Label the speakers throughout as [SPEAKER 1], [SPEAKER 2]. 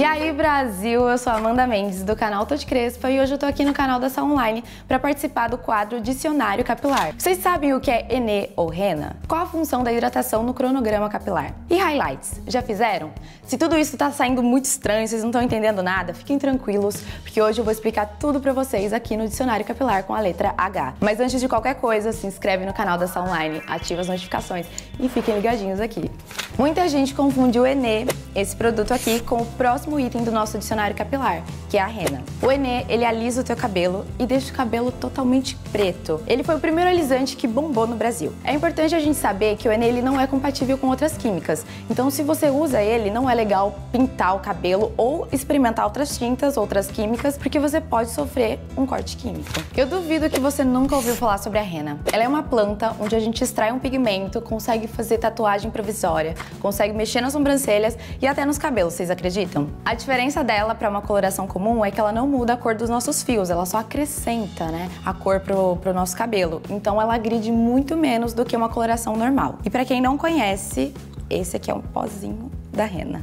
[SPEAKER 1] E aí, Brasil, eu sou Amanda Mendes do canal Tô de Crespa e hoje eu tô aqui no canal da Sal Online para participar do quadro Dicionário Capilar. Vocês sabem o que é Enê ou Rena? Qual a função da hidratação no cronograma capilar? E highlights, já fizeram? Se tudo isso tá saindo muito estranho, vocês não estão entendendo nada, fiquem tranquilos, porque hoje eu vou explicar tudo para vocês aqui no Dicionário Capilar com a letra H. Mas antes de qualquer coisa, se inscreve no canal da Sal Online, ativa as notificações e fiquem ligadinhos aqui. Muita gente confunde o Enê, esse produto aqui, com o próximo item do nosso dicionário capilar, que é a rena. O Enê, ele alisa o teu cabelo e deixa o cabelo totalmente preto. Ele foi o primeiro alisante que bombou no Brasil. É importante a gente saber que o Enê ele não é compatível com outras químicas. Então, se você usa ele, não é legal pintar o cabelo ou experimentar outras tintas, outras químicas, porque você pode sofrer um corte químico. Eu duvido que você nunca ouviu falar sobre a rena. Ela é uma planta onde a gente extrai um pigmento, consegue fazer tatuagem provisória, consegue mexer nas sobrancelhas e até nos cabelos, vocês acreditam? A diferença dela para uma coloração comum é que ela não muda a cor dos nossos fios, ela só acrescenta, né, a cor pro, pro nosso cabelo. Então ela agride muito menos do que uma coloração normal. E para quem não conhece, esse aqui é um pozinho da rena.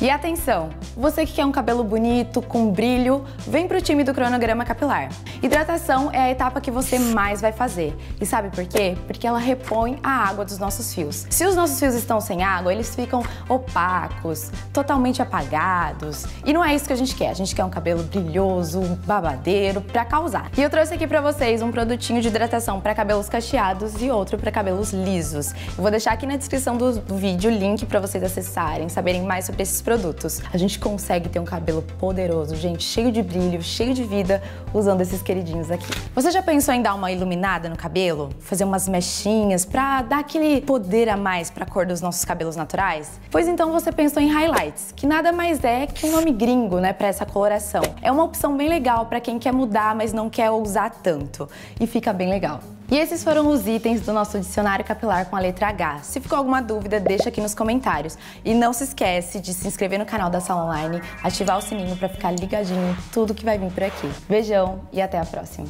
[SPEAKER 1] E atenção, você que quer um cabelo bonito, com brilho, vem pro time do cronograma capilar. Hidratação é a etapa que você mais vai fazer. E sabe por quê? Porque ela repõe a água dos nossos fios. Se os nossos fios estão sem água, eles ficam opacos, totalmente apagados. E não é isso que a gente quer. A gente quer um cabelo brilhoso, babadeiro, pra causar. E eu trouxe aqui pra vocês um produtinho de hidratação para cabelos cacheados e outro para cabelos lisos. Eu vou deixar aqui na descrição do, do vídeo o link para vocês acessarem, saberem mais sobre esses produtos. A gente consegue ter um cabelo poderoso, gente, cheio de brilho, cheio de vida, usando esses queridinhos aqui. Você já pensou em dar uma iluminada no cabelo? Fazer umas mechinhas pra dar aquele poder a mais pra cor dos nossos cabelos naturais? Pois então você pensou em highlights, que nada mais é que um nome gringo, né, pra essa coloração. É uma opção bem legal pra quem quer mudar, mas não quer usar tanto. E fica bem legal. E esses foram os itens do nosso dicionário capilar com a letra H. Se ficou alguma dúvida, deixa aqui nos comentários. E não se esquece de se inscrever no canal da Sala Online, ativar o sininho para ficar ligadinho em tudo que vai vir por aqui. Beijão e até a próxima!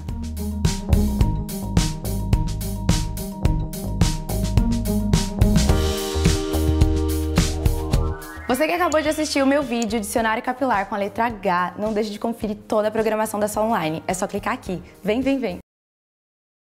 [SPEAKER 1] Você que acabou de assistir o meu vídeo Dicionário Capilar com a letra H, não deixe de conferir toda a programação da Sala Online. É só clicar aqui. Vem, vem, vem!